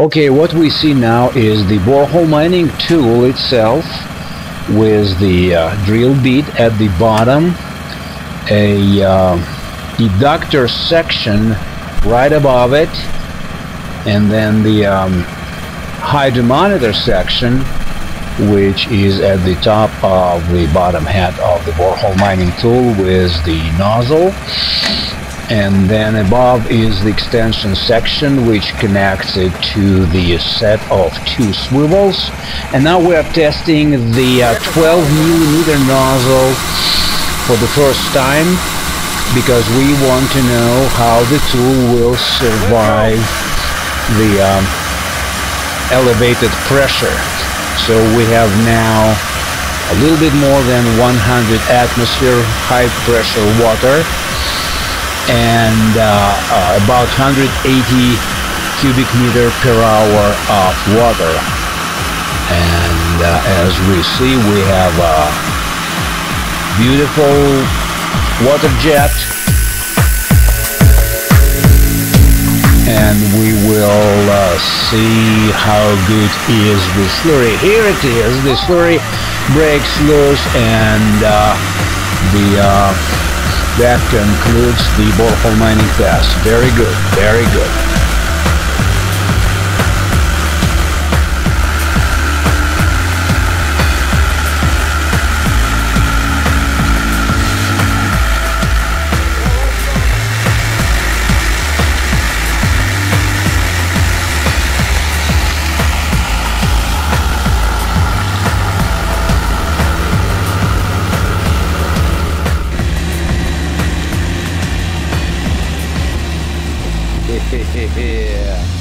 Okay, what we see now is the borehole mining tool itself with the uh, drill bit at the bottom, a uh, eductor section right above it, and then the um, hydromonitor section which is at the top of the bottom head of the borehole mining tool with the nozzle and then above is the extension section which connects it to the set of two swivels. And now we are testing the uh, 12 millimeter nozzle for the first time because we want to know how the tool will survive the um, elevated pressure. So we have now a little bit more than 100 atmosphere high pressure water and uh, uh, about 180 cubic meter per hour of water. And uh, as we see, we have a beautiful water jet. And we will uh, see how good is the slurry. Here it is. The slurry breaks loose and uh, the uh, that concludes the borehole mining test. Very good, very good. 嘿嘿嘿。